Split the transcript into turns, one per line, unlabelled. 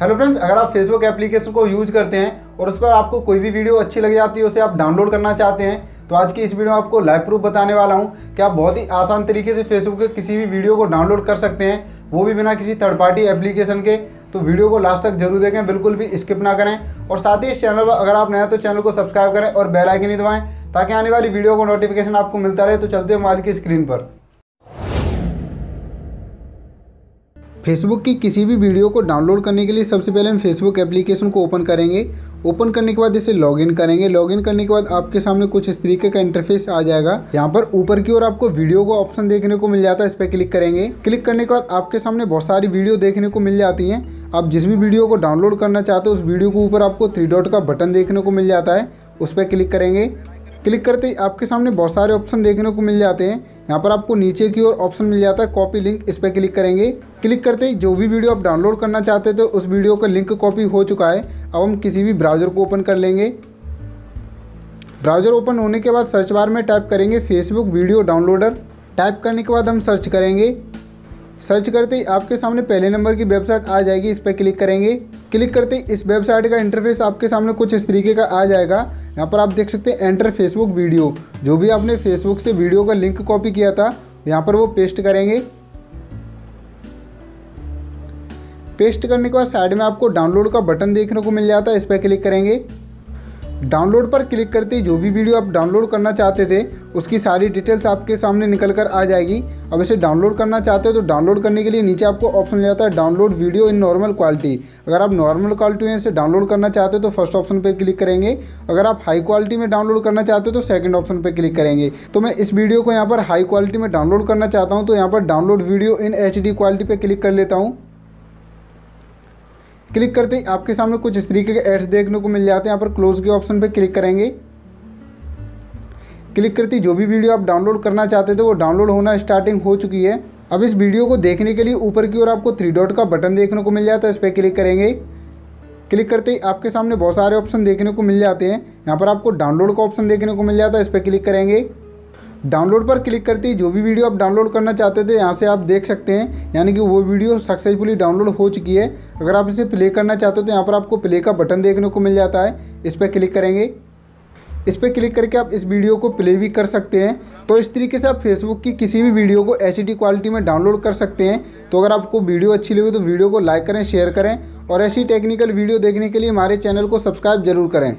Hello friends अगर आप Facebook application को यूज़ करते हैं और उस पर आपको कोई भी वीडियो अच्छी लग जाती है, उसे आप डाउनलोड करना चाहते हैं तो आज की इस वीडियो में आपको लाइव प्रूफ बताने वाला हूँ कि आप बहुत ही आसान तरीके से फेसबुक के किसी भी वीडियो को डाउनलोड कर सकते हैं, वो भी बिना किसी थर्ड पार्टी एप्लीकेशन के। तो वीडियो को लास्ट तक ज़रूर देखें, बिल्कुल भी स्किप ना करें। और साथ ही इस चैनल पर अगर आप नया तो चैनल को सब्सक्राइब करें और बेल आइकन ही दबाएँ, ताकि आने वाली वीडियो को नोटिफिकेशन आपको मिलता रहे। तो चलते हैं मोबाइल की स्क्रीन पर। फेसबुक की किसी भी वीडियो को डाउनलोड करने के लिए सबसे पहले हम फेसबुक एप्लीकेशन को ओपन करेंगे। ओपन करने के बाद इसे लॉगिन करेंगे। लॉगिन करने के बाद आपके सामने कुछ इस तरीके का इंटरफेस आ जाएगा। यहाँ पर ऊपर की ओर आपको वीडियो का ऑप्शन देखने को मिल जाता है, इस पर क्लिक करेंगे। क्लिक करने के बाद आपके सामने बहुत सारी वीडियो देखने को मिल जाती हैं। आप जिस भी वीडियो को डाउनलोड करना चाहते हो, उस वीडियो के ऊपर आपको थ्री डॉट का बटन देखने को मिल जाता है। उस पर क्लिक करेंगे। क्लिक करते ही आपके सामने बहुत सारे ऑप्शन देखने को मिल जाते हैं। यहाँ पर आपको नीचे की ओर ऑप्शन मिल जाता है, कॉपी लिंक, इस पर क्लिक करेंगे। क्लिक करते ही जो भी वीडियो आप डाउनलोड करना चाहते थे, उस वीडियो का लिंक कॉपी हो चुका है। अब हम किसी भी ब्राउज़र को ओपन कर लेंगे। ब्राउज़र ओपन होने के बाद सर्च बार में टाइप करेंगे फेसबुक वीडियो डाउनलोडर। टाइप करने के बाद हम सर्च करेंगे। सर्च करते ही आपके सामने पहले नंबर की वेबसाइट आ जाएगी, इस पर क्लिक करेंगे। क्लिक करते ही इस वेबसाइट का इंटरफेस आपके सामने कुछ इस तरीके का आ जाएगा। यहाँ पर आप देख सकते हैं एंटर फेसबुक वीडियो जो भी आपने फेसबुक से वीडियो का लिंक कॉपी किया था, यहाँ पर वो पेस्ट करेंगे। पेस्ट करने के बाद साइड में आपको डाउनलोड का बटन देखने को मिल जाता है, इस पर क्लिक करेंगे। डाउनलोड पर क्लिक करते ही जो भी वीडियो आप डाउनलोड करना चाहते थे, उसकी सारी डिटेल्स आपके सामने निकल कर आ जाएगी। अब इसे डाउनलोड करना चाहते हो तो डाउनलोड करने के लिए नीचे आपको ऑप्शन मिल जाता है download video in normal quality. अगर आप नॉर्मल क्वालिटी में इसे डाउनलोड करना चाहते हो तो फ़र्स्ट ऑप्शन पर क्लिक करेंगे। अगर आप हाई क्वालिटी में डाउनलोड करना चाहते हो तो सेकेंड ऑप्शन पर क्लिक करेंगे। तो मैं इस वीडियो को यहाँ पर हाई क्वालिटी में डाउनलोड करना चाहता हूँ तो यहाँ पर download video in HD quality पर क्लिक कर लेता हूँ। क्लिक करते ही। आपके सामने कुछ इस तरीके के एड्स देखने को मिल जाते हैं। यहाँ पर क्लोज के ऑप्शन पर क्लिक करेंगे। क्लिक करते ही जो भी वीडियो आप डाउनलोड करना चाहते थे, वो डाउनलोड होना स्टार्टिंग हो चुकी है। अब इस वीडियो को देखने के लिए ऊपर की ओर आपको थ्री डॉट का बटन देखने को मिल जाता है। इस पर क्लिक करेंगे। क्लिक करते ही आपके सामने बहुत सारे ऑप्शन देखने को मिल जाते हैं। यहाँ पर आपको डाउनलोड का ऑप्शन देखने को मिल जाता है। इस पर क्लिक करेंगे। डाउनलोड पर क्लिक करते ही जो भी वीडियो आप डाउनलोड करना चाहते थे, यहाँ से आप देख सकते हैं, यानी कि वो वीडियो सक्सेसफुली डाउनलोड हो चुकी है। अगर आप इसे प्ले करना चाहते हो तो यहाँ पर आपको प्ले का बटन देखने को मिल जाता है। इस पर क्लिक करेंगे। इस पर क्लिक करके आप इस वीडियो को प्ले भी कर सकते हैं। तो इस तरीके से आप फेसबुक की किसी भी वीडियो को एच क्वालिटी में डाउनलोड कर सकते हैं। तो अगर आपको वीडियो अच्छी लगी तो वीडियो को लाइक करें शेयर करें और ऐसी टेक्निकल वीडियो देखने के लिए हमारे चैनल को सब्सक्राइब ज़रूर करें।